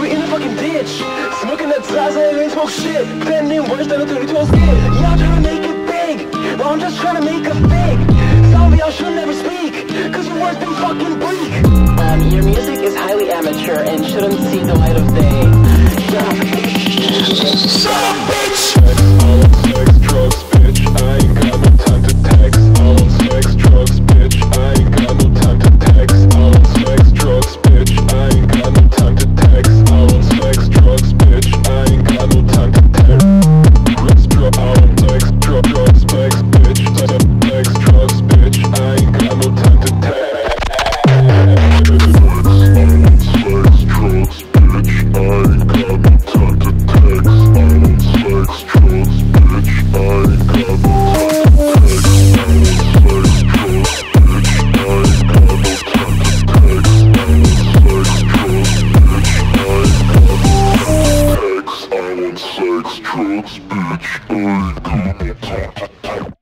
we in the fucking ditch. Smoking that Zaza and ain't smoke shit. Bending worse than a 32 skin Y'all make it big. I'm just tryna make a fig. Sorry y'all should never speak. Cause your words been fucking bleak. Um, Your music is highly amateur and shouldn't see the light of day. speech. I come